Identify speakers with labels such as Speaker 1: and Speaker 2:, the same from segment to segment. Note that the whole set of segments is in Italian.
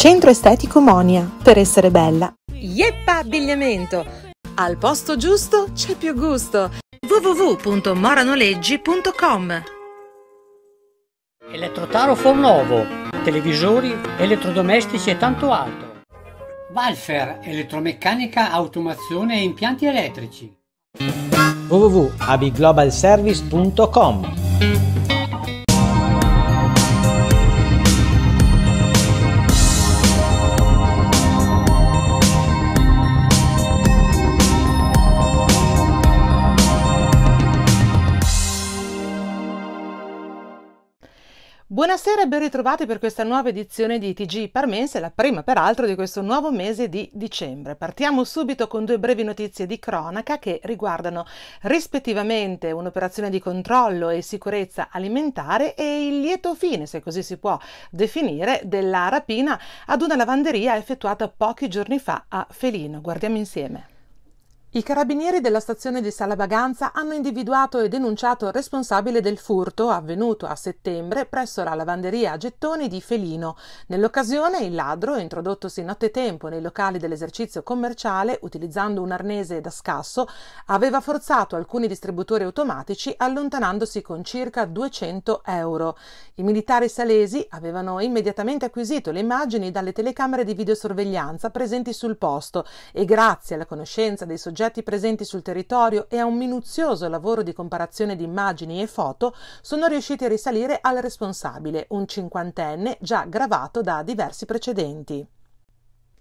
Speaker 1: Centro Estetico Monia, per essere bella. Yeppa abbigliamento! Al posto giusto c'è più gusto. www.moranoleggi.com
Speaker 2: Elettrotaro Fornovo, televisori, elettrodomestici e tanto altro. Valfer, elettromeccanica, automazione e impianti elettrici.
Speaker 3: www.abiglobalservice.com
Speaker 1: Buonasera e ben ritrovati per questa nuova edizione di TG Parmense, la prima peraltro di questo nuovo mese di dicembre. Partiamo subito con due brevi notizie di cronaca che riguardano rispettivamente un'operazione di controllo e sicurezza alimentare e il lieto fine, se così si può definire, della rapina ad una lavanderia effettuata pochi giorni fa a Felino. Guardiamo insieme. I carabinieri della stazione di Sala Baganza hanno individuato e denunciato il responsabile del furto avvenuto a settembre presso la lavanderia a gettoni di Felino. Nell'occasione il ladro, introdottosi nottetempo nei locali dell'esercizio commerciale utilizzando un arnese da scasso, aveva forzato alcuni distributori automatici allontanandosi con circa 200 euro. I militari salesi avevano immediatamente acquisito le immagini dalle telecamere di videosorveglianza presenti sul posto e grazie alla conoscenza dei soggetti soggetti presenti sul territorio e a un minuzioso lavoro di comparazione di immagini e foto sono riusciti a risalire al responsabile, un cinquantenne già gravato da diversi precedenti.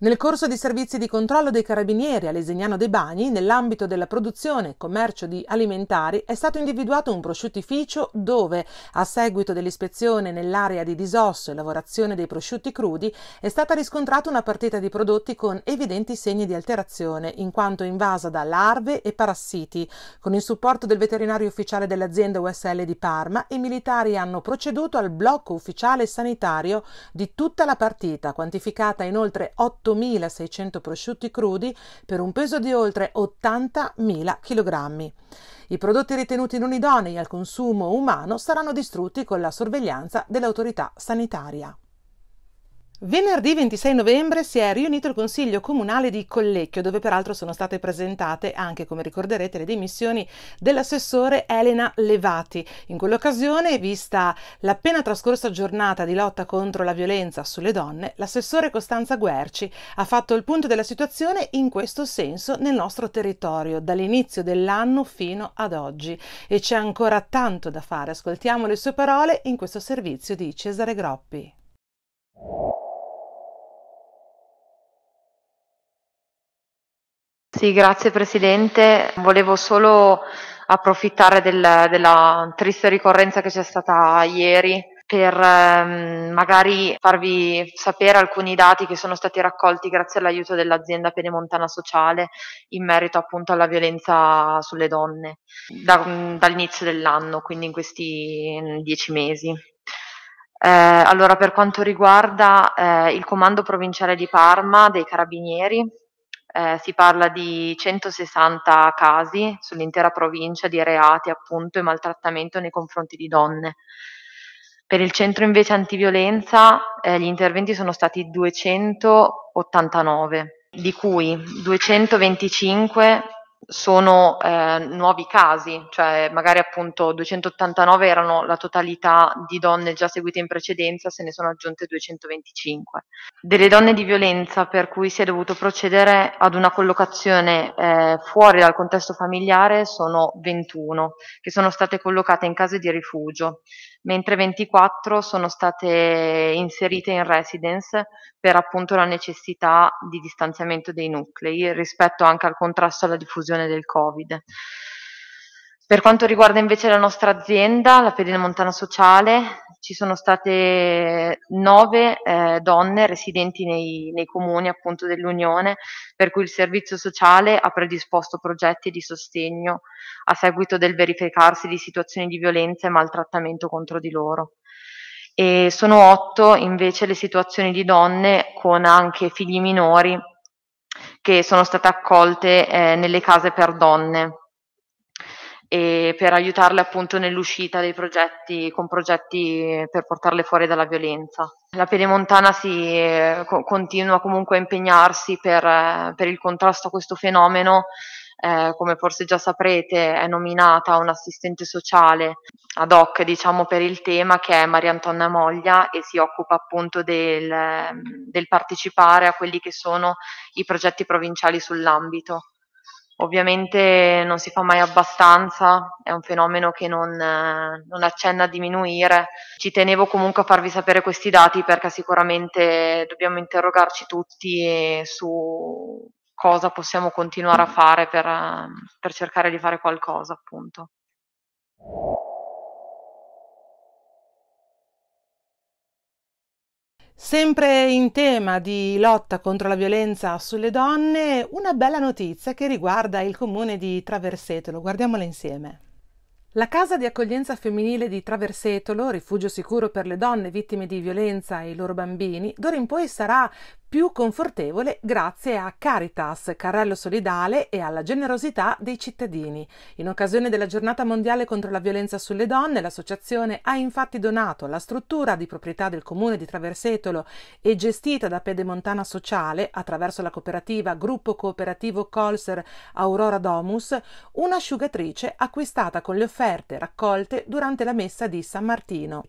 Speaker 1: Nel corso di servizi di controllo dei carabinieri a Lesignano dei Bagni, nell'ambito della produzione e commercio di alimentari, è stato individuato un prosciuttificio dove, a seguito dell'ispezione nell'area di disosso e lavorazione dei prosciutti crudi, è stata riscontrata una partita di prodotti con evidenti segni di alterazione, in quanto invasa da larve e parassiti. Con il supporto del veterinario ufficiale dell'azienda USL di Parma, i militari hanno proceduto al blocco ufficiale sanitario di tutta la partita, quantificata in oltre 8 8.600 prosciutti crudi per un peso di oltre 80.000 kg. I prodotti ritenuti non idonei al consumo umano saranno distrutti con la sorveglianza dell'autorità sanitaria. Venerdì 26 novembre si è riunito il Consiglio Comunale di Collecchio, dove peraltro sono state presentate anche, come ricorderete, le dimissioni dell'assessore Elena Levati. In quell'occasione, vista l'appena trascorsa giornata di lotta contro la violenza sulle donne, l'assessore Costanza Guerci ha fatto il punto della situazione in questo senso nel nostro territorio, dall'inizio dell'anno fino ad oggi. E c'è ancora tanto da fare. Ascoltiamo le sue parole in questo servizio di Cesare Groppi.
Speaker 4: Sì, grazie Presidente. Volevo solo approfittare del- della triste ricorrenza che c'è stata ieri per ehm, magari farvi sapere alcuni dati che sono stati raccolti grazie all'aiuto dell'azienda Pedemontana Sociale in merito appunto alla violenza sulle donne da- dall'inizio dell'anno, quindi in questi dieci mesi. Eh, allora, per quanto riguarda eh, il comando provinciale di Parma dei Carabinieri, eh, si parla di 160 casi sull'intera provincia di reati appunto e maltrattamento nei confronti di donne. Per il centro invece antiviolenza eh, gli interventi sono stati 289, di cui 225 sono eh, nuovi casi, cioè magari appunto 289 erano la totalità di donne già seguite in precedenza, se ne sono aggiunte 225. Delle donne di violenza per cui si è dovuto procedere ad una collocazione eh, fuori dal contesto familiare sono 21, che sono state collocate in case di rifugio, mentre 24 sono state inserite in residence per appunto la necessità di distanziamento dei nuclei rispetto anche al contrasto alla diffusione del Covid. Per quanto riguarda invece la nostra azienda, la Pedemontana Sociale, ci sono state nove eh, donne residenti nei, nei comuni appunto dell'Unione, per cui il servizio sociale ha predisposto progetti di sostegno a seguito del verificarsi di situazioni di violenza e maltrattamento contro di loro. E sono otto invece le situazioni di donne con anche figli minori che sono state accolte eh, nelle case per donne e per aiutarle appunto nell'uscita dei progetti, con progetti per portarle fuori dalla violenza. La Pedemontana si eh, co- continua comunque a impegnarsi per, eh, per, il contrasto a questo fenomeno. Eh, come forse già saprete, è nominata un'assistente sociale ad hoc, diciamo, per il tema che è Maria Antonia Moglia e si occupa appunto del, del partecipare a quelli che sono i progetti provinciali sull'ambito. Ovviamente non si fa mai abbastanza, è un fenomeno che non, eh, non, accenna a diminuire. Ci tenevo comunque a farvi sapere questi dati perché sicuramente dobbiamo interrogarci tutti su cosa possiamo continuare a fare per, per cercare di fare qualcosa, appunto.
Speaker 1: Sempre in tema di lotta contro la violenza sulle donne, una bella notizia che riguarda il comune di Traversetolo. Guardiamola insieme. La casa di accoglienza femminile di Traversetolo, rifugio sicuro per le donne vittime di violenza e i loro bambini, d'ora in poi sarà più confortevole grazie a Caritas, Carrello Solidale e alla generosità dei cittadini. In occasione della giornata mondiale contro la violenza sulle donne, l'associazione ha infatti donato alla struttura di proprietà del comune di Traversetolo e gestita da Pedemontana Sociale attraverso la cooperativa Gruppo Cooperativo Colser Aurora Domus un'asciugatrice acquistata con le offerte raccolte durante la messa di San Martino.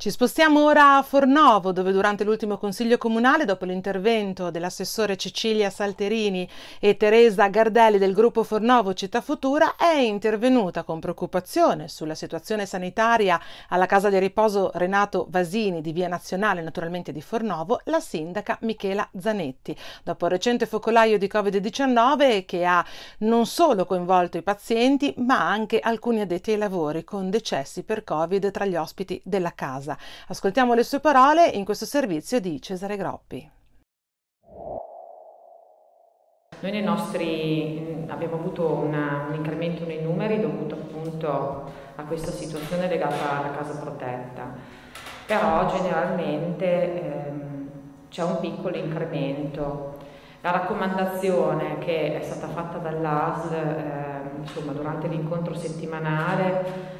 Speaker 1: Ci spostiamo ora a Fornovo, dove durante l'ultimo consiglio comunale, dopo l'intervento dell'assessore Cecilia Salterini e Teresa Gardelli del gruppo Fornovo Città Futura, è intervenuta con preoccupazione sulla situazione sanitaria alla casa di riposo Renato Vasini di Via Nazionale, naturalmente di Fornovo, la sindaca Michela Zanetti, dopo il recente focolaio di Covid-19 che ha non solo coinvolto i pazienti, ma anche alcuni addetti ai lavori con decessi per Covid tra gli ospiti della casa casa. Ascoltiamo le sue parole in questo servizio di Cesare Groppi.
Speaker 5: Noi nostri abbiamo avuto una, un incremento nei numeri dovuto appunto a questa situazione legata alla casa protetta, però generalmente ehm, c'è un piccolo incremento. La raccomandazione che è stata fatta dall'ASL eh, insomma, durante l'incontro settimanale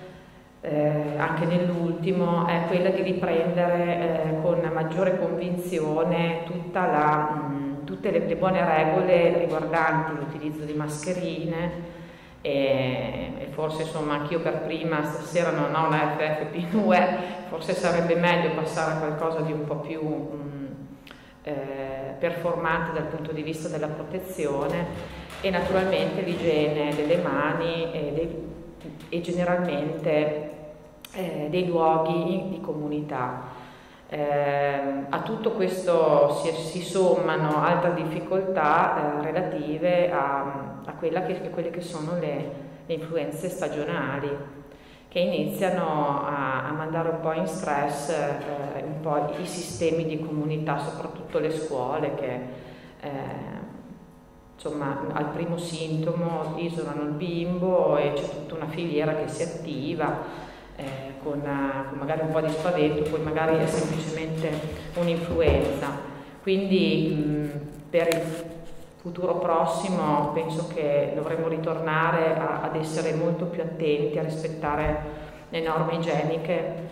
Speaker 5: eh, anche nell'ultimo, è quella di riprendere eh, con maggiore convinzione la, mh, tutte le, le, buone regole riguardanti l'utilizzo di mascherine e, e forse insomma anch'io per prima stasera non ho una FFP2, forse sarebbe meglio passare a qualcosa di un po' più mh, eh, performante dal punto di vista della protezione e naturalmente l'igiene delle mani e, dei, e generalmente eh, dei luoghi di comunità. Eh, a tutto questo si, si sommano altre difficoltà eh, relative a, a, che, a, quelle che sono le, le, influenze stagionali che iniziano a, a, mandare un po' in stress eh, un po' i sistemi di comunità, soprattutto le scuole che eh, insomma al primo sintomo isolano il bimbo e c'è tutta una filiera che si attiva eh, con, con, magari un po' di spavento, poi magari è semplicemente un'influenza. Quindi mh, per il futuro prossimo penso che dovremo ritornare a, ad essere molto più attenti, a rispettare le norme igieniche,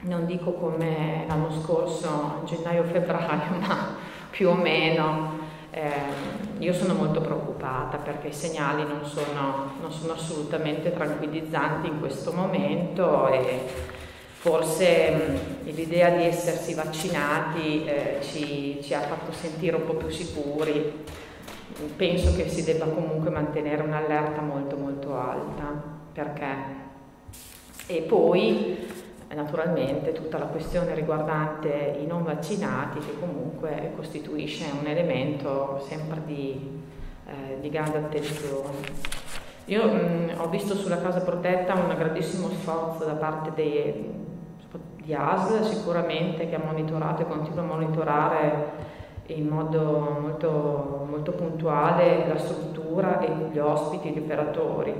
Speaker 5: non dico come l'anno scorso, gennaio-febbraio, ma più o meno eh, io sono molto preoccupata perché i segnali non sono, non sono, assolutamente tranquillizzanti in questo momento e forse l'idea di essersi vaccinati eh, ci, ci ha fatto sentire un po' più sicuri. Penso che si debba comunque mantenere un'allerta molto molto alta perché e poi naturalmente tutta la questione riguardante i non vaccinati che comunque costituisce un elemento sempre di, eh, di grande attenzione. Io mh, ho visto sulla casa protetta un grandissimo sforzo da parte dei, di ASL sicuramente che ha monitorato e continua a monitorare in modo molto, molto puntuale la struttura e gli ospiti, gli operatori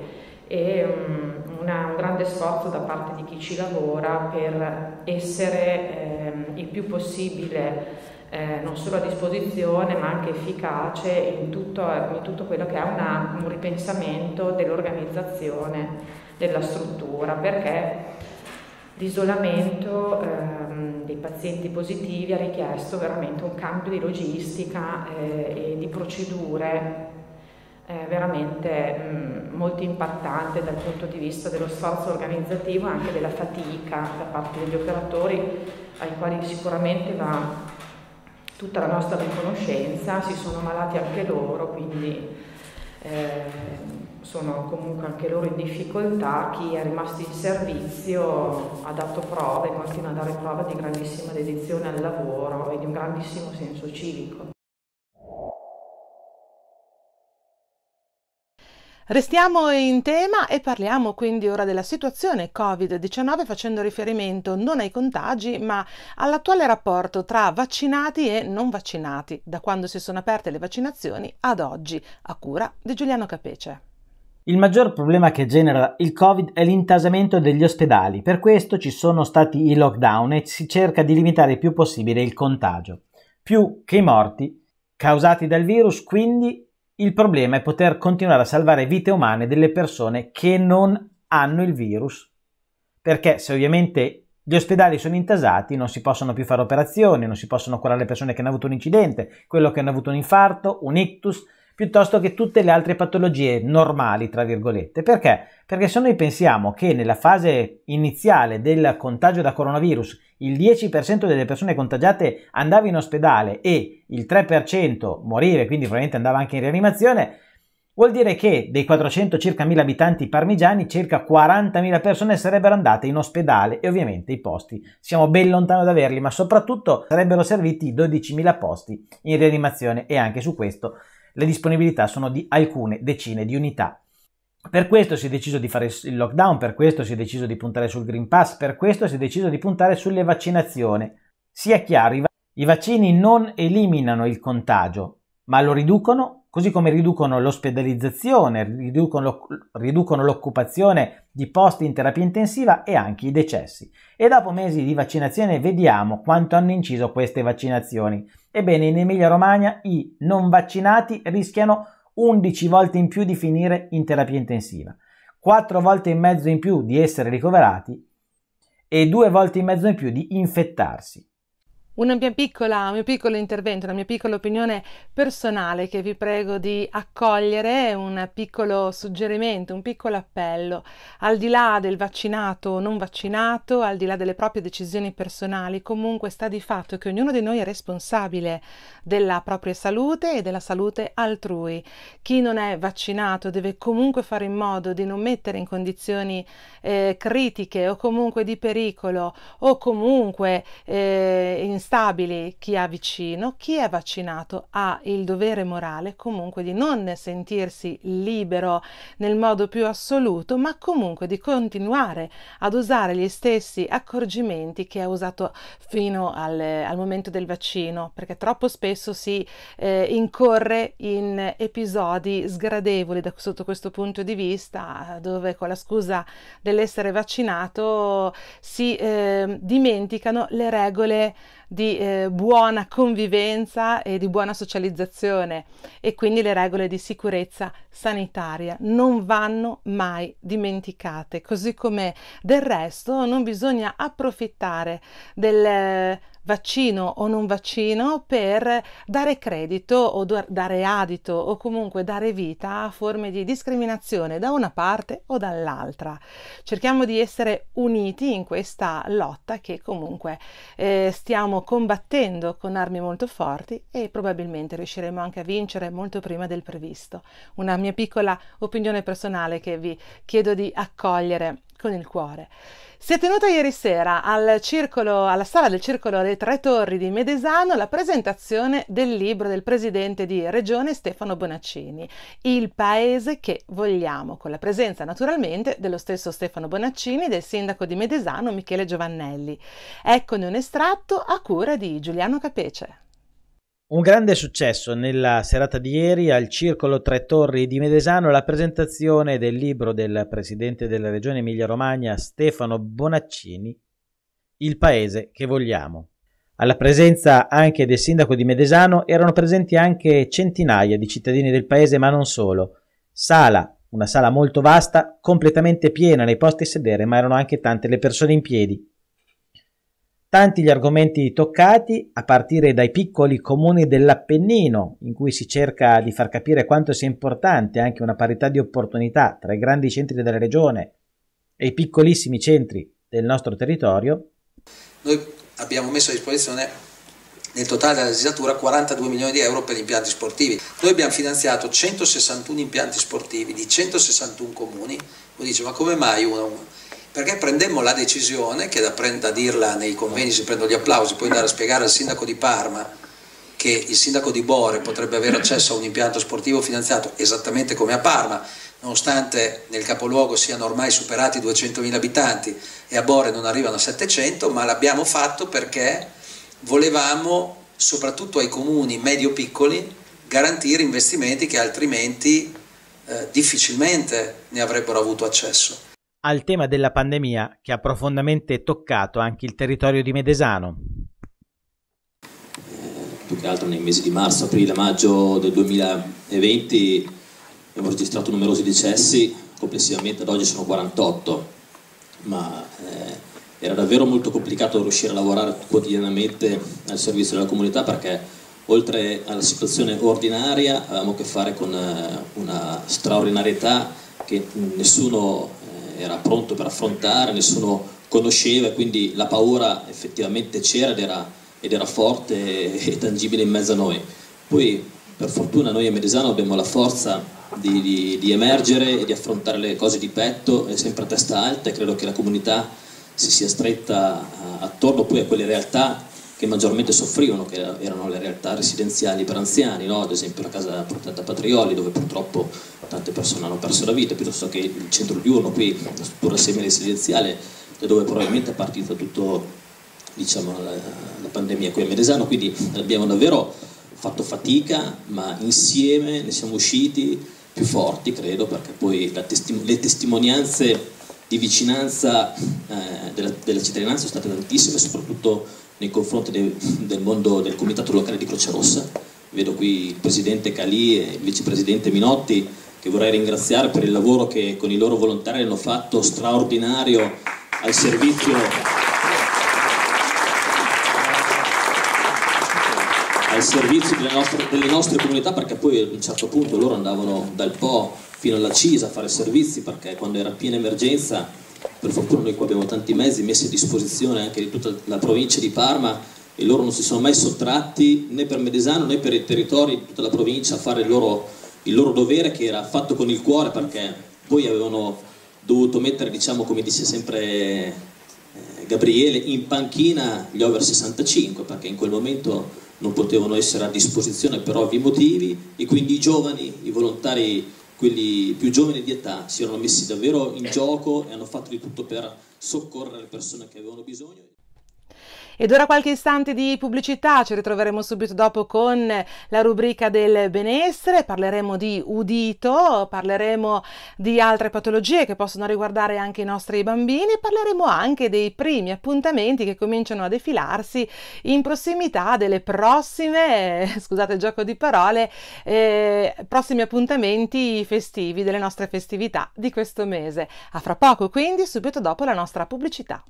Speaker 5: e um, una, un grande sforzo da parte di chi ci lavora per essere eh, il più possibile eh, non solo a disposizione ma anche efficace in tutto, in tutto quello che è una, un ripensamento dell'organizzazione della struttura perché l'isolamento ehm, dei pazienti positivi ha richiesto veramente un cambio di logistica eh, e di procedure eh, veramente mh, molto impattante dal punto di vista dello sforzo organizzativo e anche della fatica da parte degli operatori ai quali sicuramente va tutta la nostra riconoscenza, si sono malati anche loro, quindi eh, sono comunque anche loro in difficoltà, chi è rimasto in servizio ha dato prove, continua a dare prova di grandissima dedizione al lavoro e di un grandissimo senso civico.
Speaker 1: Restiamo in tema e parliamo quindi ora della situazione Covid-19 facendo riferimento non ai contagi ma all'attuale rapporto tra vaccinati e non vaccinati, da quando si sono aperte le vaccinazioni ad oggi, a cura di Giuliano Capece.
Speaker 3: Il maggior problema che genera il Covid è l'intasamento degli ospedali, per questo ci sono stati i lockdown e si cerca di limitare il più possibile il contagio. Più che i morti causati dal virus, quindi il problema è poter continuare a salvare vite umane delle persone che non hanno il virus. Perché se ovviamente gli ospedali sono intasati, non si possono più fare operazioni, non si possono curare le persone che hanno avuto un incidente, quello che hanno avuto un infarto, un ictus, piuttosto che tutte le altre patologie normali, tra virgolette. Perché? Perché se noi pensiamo che nella fase iniziale del contagio da coronavirus il 10% delle persone contagiate andava in ospedale e il 3% moriva, quindi probabilmente andava anche in rianimazione, vuol dire che dei 400 circa 1000 abitanti parmigiani, circa 40.000 persone sarebbero andate in ospedale e ovviamente i posti siamo ben lontano da averli, ma soprattutto sarebbero serviti 12.000 posti in rianimazione e anche su questo le disponibilità sono di alcune decine di unità. Per questo si è deciso di fare il lockdown, per questo si è deciso di puntare sul Green Pass, per questo si è deciso di puntare sulle vaccinazioni. Sia chiaro, i vaccini non eliminano il contagio, ma lo riducono, così come riducono l'ospedalizzazione, riducono, riducono l'occupazione di posti in terapia intensiva e anche i decessi. E dopo mesi di vaccinazione vediamo quanto hanno inciso queste vaccinazioni. Ebbene, in Emilia-Romagna i non vaccinati rischiano 11 volte in più di finire in terapia intensiva, 4 volte e mezzo in più di essere ricoverati e 2 volte e mezzo in più di infettarsi.
Speaker 1: Una mia piccola, un mio piccolo intervento, una mia piccola opinione personale che vi prego di accogliere, un piccolo suggerimento, un piccolo appello. Al di là del vaccinato o non vaccinato, al di là delle proprie decisioni personali, comunque sta di fatto che ognuno di noi è responsabile della propria salute e della salute altrui. Chi non è vaccinato deve comunque fare in modo di non mettere in condizioni eh, critiche o comunque di pericolo o comunque eh, in stabili chi ha vicino, chi è vaccinato ha il dovere morale comunque di non sentirsi libero nel modo più assoluto, ma comunque di continuare ad usare gli stessi accorgimenti che ha usato fino al, al momento del vaccino, perché troppo spesso si eh, incorre in episodi sgradevoli da, sotto questo punto di vista, dove con la scusa dell'essere vaccinato si eh, dimenticano le regole di eh, buona convivenza e di buona socializzazione e quindi le regole di sicurezza sanitaria non vanno mai dimenticate, così come del resto non bisogna approfittare del vaccino o non vaccino per dare credito o dare adito o comunque dare vita a forme di discriminazione da una parte o dall'altra. Cerchiamo di essere uniti in questa lotta che comunque eh, stiamo combattendo con armi molto forti e probabilmente riusciremo anche a vincere molto prima del previsto. Una mia piccola opinione personale che vi chiedo di accogliere con il cuore. Si è tenuta ieri sera al circolo, alla sala del Circolo delle Tre Torri di Medesano la presentazione del libro del presidente di Regione Stefano Bonaccini, Il paese che vogliamo, con la presenza naturalmente dello stesso Stefano Bonaccini e del sindaco di Medesano Michele Giovannelli. Eccone un estratto a cura di Giuliano Capece.
Speaker 3: Un grande successo nella serata di ieri al Circolo Tre Torri di Medesano la presentazione del libro del presidente della regione Emilia-Romagna Stefano Bonaccini, Il paese che vogliamo. Alla presenza anche del sindaco di Medesano erano presenti anche centinaia di cittadini del paese, ma non solo. Sala, una sala molto vasta, completamente piena nei posti a sedere, ma erano anche tante le persone in piedi. Tanti gli argomenti toccati, a partire dai piccoli comuni dell'Appennino, in cui si cerca di far capire quanto sia importante anche una parità di opportunità tra i grandi centri della regione e i piccolissimi centri del nostro territorio.
Speaker 6: Noi abbiamo messo a disposizione nel totale della legislatura 42 milioni di euro per gli impianti sportivi. Noi abbiamo finanziato 161 impianti sportivi di 161 comuni. Voi dice ma come mai uno uno? Perché prendemmo la decisione, che da, da dirla nei convegni si prendono gli applausi, poi andare a spiegare al sindaco di Parma che il sindaco di Bore potrebbe avere accesso a un impianto sportivo finanziato esattamente come a Parma, nonostante nel capoluogo siano ormai superati 200.000 abitanti e a Bore non arrivano a 700, ma l'abbiamo fatto perché volevamo, soprattutto ai comuni medio-piccoli, garantire investimenti che altrimenti eh, difficilmente ne avrebbero avuto accesso.
Speaker 3: Al tema della pandemia che ha profondamente toccato anche il territorio di Medesano.
Speaker 7: più che altro nei mesi di marzo, aprile, maggio del 2020 abbiamo registrato numerosi decessi, complessivamente ad oggi sono 48, ma eh, era davvero molto complicato riuscire a lavorare quotidianamente al servizio della comunità perché oltre alla situazione ordinaria avevamo a che fare con eh, una straordinarietà che nessuno era pronto per affrontare, nessuno conosceva quindi la paura effettivamente c'era ed era, ed era forte e tangibile in mezzo a noi. Poi per fortuna noi a Medesano abbiamo la forza di, di, di, emergere e di affrontare le cose di petto e sempre a testa alta e credo che la comunità si sia stretta attorno poi a quelle realtà che maggiormente soffrivano, che erano le realtà residenziali per anziani, no? ad esempio la casa protetta Patrioli dove purtroppo tante persone hanno perso la vita, piuttosto che il centro diurno qui, la struttura semi-residenziale, da dove probabilmente è partita tutta diciamo, la, la pandemia qui a Medesano, quindi abbiamo davvero fatto fatica, ma insieme ne siamo usciti più forti, credo, perché poi testim- le testimonianze di vicinanza eh, della, della, cittadinanza sono state tantissime, soprattutto nei confronti de, del mondo del comitato locale di Croce Rossa. Vedo qui il presidente Calì e il vicepresidente Minotti che vorrei ringraziare per il lavoro che con i loro volontari hanno fatto straordinario al servizio al servizio delle nostre, delle nostre, comunità perché poi ad un certo punto loro andavano dal Po fino alla Cisa a fare servizi perché quando era piena emergenza per fortuna noi qua abbiamo tanti mezzi messi a disposizione anche di tutta la provincia di Parma e loro non si sono mai sottratti né per Medesano né per i territori di tutta la provincia a fare il loro, il loro dovere che era fatto con il cuore perché poi avevano dovuto mettere diciamo come dice sempre eh, Gabriele in panchina gli over 65 perché in quel momento non potevano essere a disposizione per ovvi motivi e quindi i giovani, i volontari, quelli più giovani di età, si erano messi davvero in gioco e hanno fatto di tutto per soccorrere le persone che avevano bisogno.
Speaker 1: Ed ora qualche istante di pubblicità, ci ritroveremo subito dopo con la rubrica del benessere, parleremo di udito, parleremo di altre patologie che possono riguardare anche i nostri bambini e parleremo anche dei primi appuntamenti che cominciano a defilarsi in prossimità delle prossime, scusate il gioco di parole, eh, prossimi appuntamenti festivi, delle nostre festività di questo mese. A fra poco quindi, subito dopo la nostra pubblicità.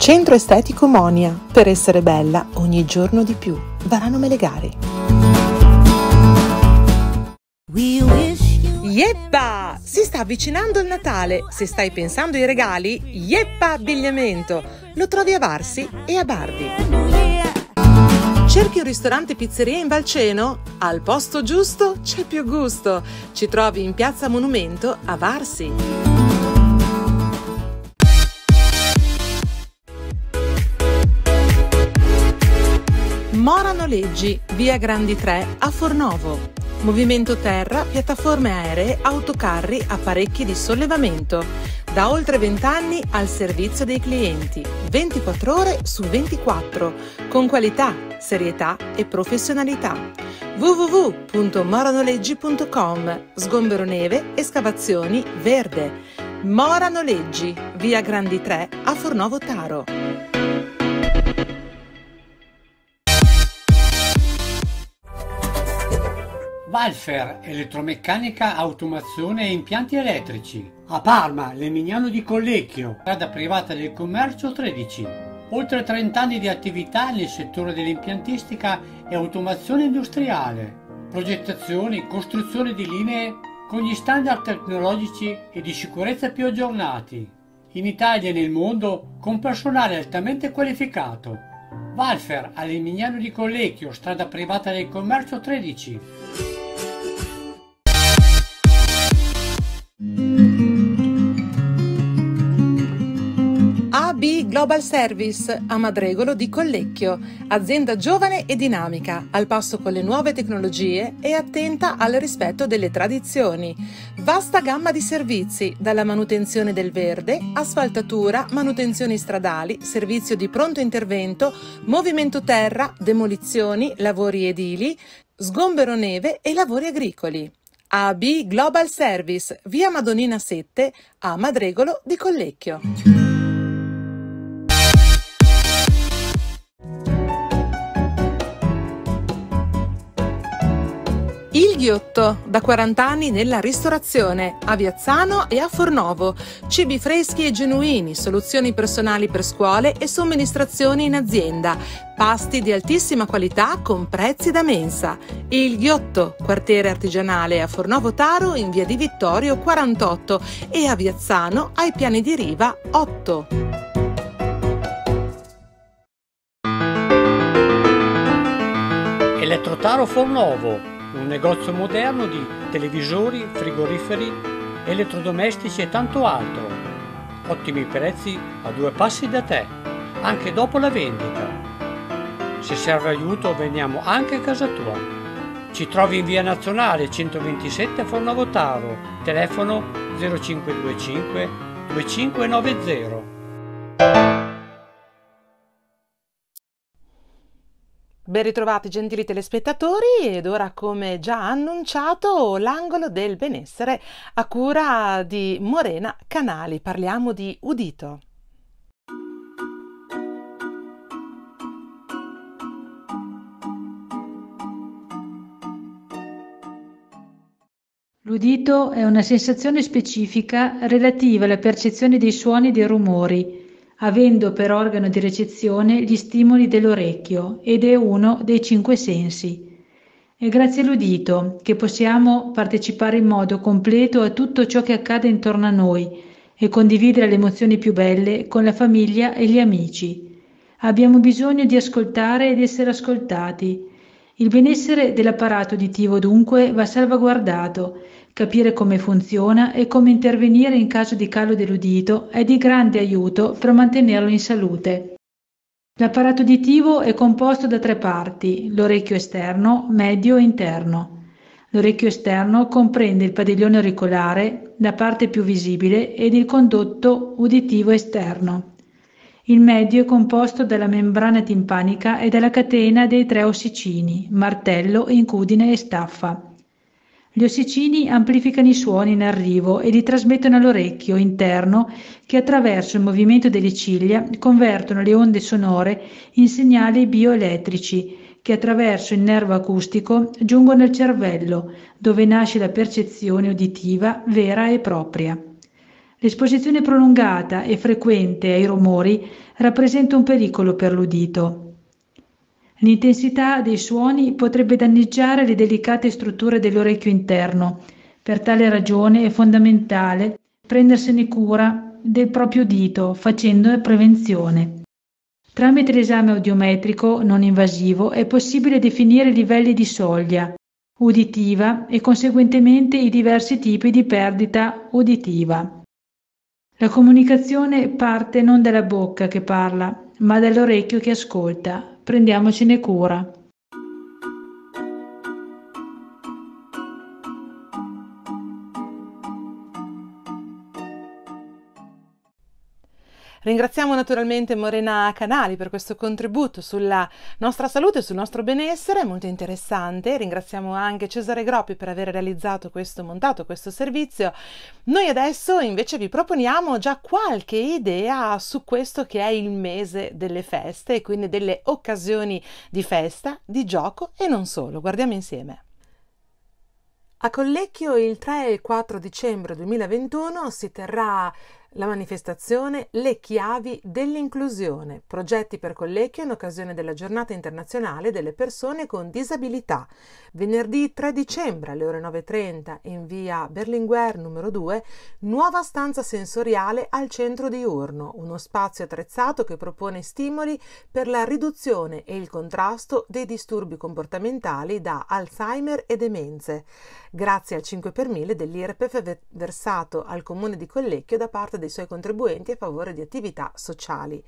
Speaker 1: Centro Estetico Monia. Per essere bella ogni giorno di più. Varano Melegari. Yeppa! Si sta avvicinando il Natale. Se stai pensando ai regali, Yeppa Abbigliamento. Lo trovi a Varsi e a Bardi. Cerchi un ristorante pizzeria in Valceno? Al posto giusto c'è più gusto. Ci trovi in Piazza Monumento a Varsi. Noleggi, via Grandi 3 a Fornovo. Movimento terra, piattaforme aeree, autocarri, apparecchi di sollevamento. Da oltre 20 anni al servizio dei clienti, 24 ore su 24, con qualità, serietà e professionalità. www.moranoleggi.com Sgombero neve, escavazioni, verde. Mora Noleggi, via Grandi 3 a Fornovo Taro.
Speaker 2: Valfer, elettromeccanica, automazione e impianti elettrici. A Parma, Lemignano di Collecchio, strada privata del commercio 13. Oltre 30 anni di attività nel settore dell'impiantistica e automazione industriale. Progettazione, costruzione di linee con gli standard tecnologici e di sicurezza più aggiornati. In Italia e nel mondo con personale altamente qualificato. Valfer, Lemignano di Collecchio, strada privata del commercio 13.
Speaker 1: Global Service a Madregolo di Collecchio, azienda giovane e dinamica, al passo con le nuove tecnologie e attenta al rispetto delle tradizioni. Vasta gamma di servizi, dalla manutenzione del verde, asfaltatura, manutenzioni stradali, servizio di pronto intervento, movimento terra, demolizioni, lavori edili, sgombero neve e lavori agricoli. AB Global Service, via Madonnina 7, a Madregolo di Collecchio. Il Ghiotto, da 40 anni nella ristorazione, a Viazzano e a Fornovo. Cibi freschi e genuini, soluzioni personali per scuole e somministrazioni in azienda. Pasti di altissima qualità con prezzi da mensa. Il Ghiotto, quartiere artigianale a Fornovo Taro in via di Vittorio 48 e a Viazzano ai piani di riva 8.
Speaker 2: Elettrotaro Fornovo, un negozio moderno di televisori, frigoriferi, elettrodomestici e tanto altro. Ottimi prezzi a due passi da te, anche dopo la vendita. Se serve aiuto veniamo anche a casa tua. Ci trovi in via nazionale 127 a Fornovo Taro, telefono 0525 2590.
Speaker 1: Ben ritrovati gentili telespettatori ed ora come già annunciato l'angolo del benessere a cura di Morena Canali. Parliamo di udito.
Speaker 8: L'udito è una sensazione specifica relativa alla percezione dei suoni e dei rumori avendo per organo di recezione gli stimoli dell'orecchio ed è uno dei cinque sensi. È grazie all'udito che possiamo partecipare in modo completo a tutto ciò che accade intorno a noi e condividere le emozioni più belle con la famiglia e gli amici. Abbiamo bisogno di ascoltare ed essere ascoltati. Il benessere dell'apparato uditivo dunque va salvaguardato Capire come funziona e come intervenire in caso di calo dell'udito è di grande aiuto per mantenerlo in salute. L'apparato uditivo è composto da tre parti, l'orecchio esterno, medio e interno. L'orecchio esterno comprende il padiglione auricolare, la parte più visibile, ed il condotto uditivo esterno. Il medio è composto dalla membrana timpanica e dalla catena dei tre ossicini, martello, incudine e staffa. Gli ossicini amplificano i suoni in arrivo e li trasmettono all'orecchio interno che attraverso il movimento delle ciglia convertono le onde sonore in segnali bioelettrici che attraverso il nervo acustico giungono al cervello dove nasce la percezione uditiva vera e propria. L'esposizione prolungata e frequente ai rumori rappresenta un pericolo per l'udito. L'intensità dei suoni potrebbe danneggiare le delicate strutture dell'orecchio interno. Per tale ragione è fondamentale prendersene cura del proprio udito facendo prevenzione. Tramite l'esame audiometrico non invasivo è possibile definire i livelli di soglia uditiva e conseguentemente i diversi tipi di perdita uditiva. La comunicazione parte non dalla bocca che parla, ma dall'orecchio che ascolta prendiamocene cura.
Speaker 1: Ringraziamo naturalmente Morena Canali per questo contributo sulla nostra salute, sul nostro benessere, molto interessante. Ringraziamo anche Cesare Groppi per aver realizzato questo, montato questo servizio. Noi adesso invece vi proponiamo già qualche idea su questo che è il mese delle feste e quindi delle occasioni di festa, di gioco e non solo. Guardiamo insieme. A Collecchio il 3 e 4 dicembre 2021 si terrà la manifestazione Le chiavi dell'inclusione, progetti per Collecchio in occasione della giornata internazionale delle persone con disabilità. Venerdì 3 dicembre alle ore 9.30 in via Berlinguer numero 2, nuova stanza sensoriale al centro diurno, uno spazio attrezzato che propone stimoli per la riduzione e il contrasto dei disturbi comportamentali da Alzheimer e demenze, grazie al 5 per 1000 dell'IRPEF versato al comune di Collecchio da parte dei suoi contribuenti a favore di attività sociali.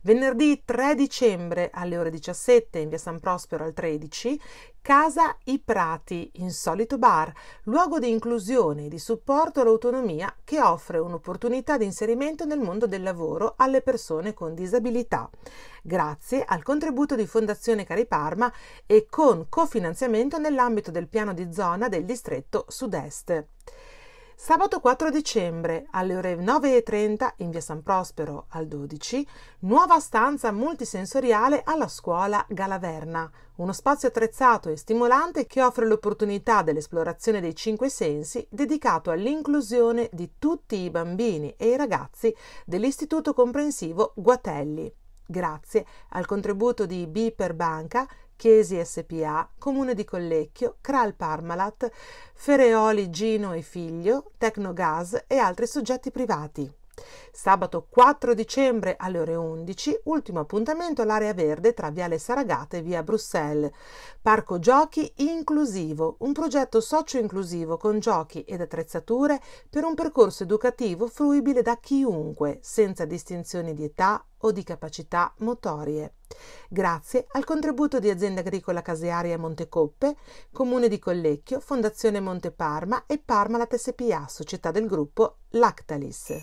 Speaker 1: Venerdì 3 dicembre alle ore 17 in via San Prospero al 13, Casa I Prati, insolito bar, luogo di inclusione e di supporto all'autonomia che offre un'opportunità di inserimento nel mondo del lavoro alle persone con disabilità, grazie al contributo di Fondazione Cari Parma e con cofinanziamento nell'ambito del piano di zona del distretto sud-est. Sabato 4 dicembre alle ore 9.30 in via San Prospero al 12, nuova stanza multisensoriale alla scuola Galaverna, uno spazio attrezzato e stimolante che offre l'opportunità dell'esplorazione dei cinque sensi dedicato all'inclusione di tutti i bambini e i ragazzi dell'Istituto Comprensivo Guatelli. Grazie al contributo di B per Banca, Chiesi SPA, Comune di Collecchio, Kral Parmalat, Fereoli Gino e Figlio, Tecnogas e altri soggetti privati. Sabato 4 dicembre alle ore 11, ultimo appuntamento all'area verde tra Viale Saragata e via Bruxelles. Parco giochi inclusivo, un progetto socio-inclusivo con giochi ed attrezzature per un percorso educativo fruibile da chiunque, senza distinzioni di età o di capacità motorie. Grazie al contributo di Azienda Agricola Casearia Montecoppe, Comune di Collecchio, Fondazione Monte Parma e Parmalat SPA, società del gruppo Lactalis.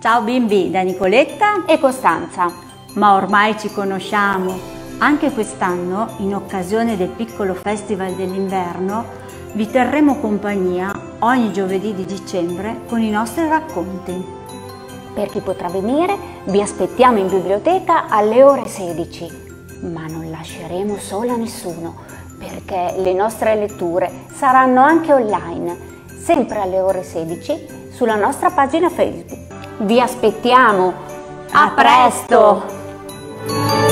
Speaker 9: Ciao bimbi da Nicoletta e Costanza, ma ormai ci conosciamo. Anche quest'anno, in occasione del piccolo festival dell'inverno, vi terremo compagnia ogni giovedì di dicembre con i nostri racconti.
Speaker 10: Per chi potrà venire, vi aspettiamo in biblioteca alle ore 16 ma non lasceremo sola nessuno perché le nostre letture saranno anche online, sempre alle ore 16 sulla nostra pagina Facebook. Vi aspettiamo! A presto!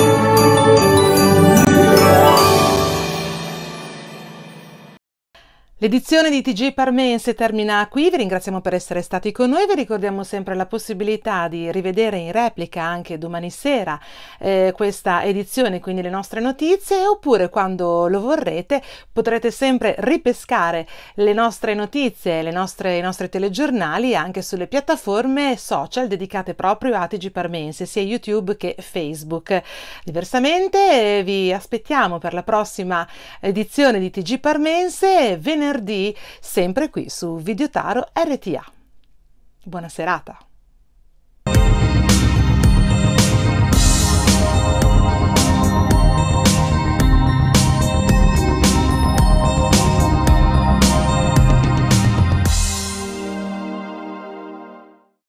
Speaker 1: L'edizione di TG Parmense termina qui, vi ringraziamo per essere stati con noi, vi ricordiamo sempre la possibilità di rivedere in replica anche domani sera eh, questa edizione, quindi le nostre notizie, oppure quando lo vorrete potrete sempre ripescare le nostre notizie, le nostre, i nostri telegiornali anche sulle piattaforme social dedicate proprio a TG Parmense, sia YouTube che Facebook. Diversamente vi aspettiamo per la prossima edizione di TG Parmense venerdì venerdì, sempre qui su Videotaro RTA. Buona serata!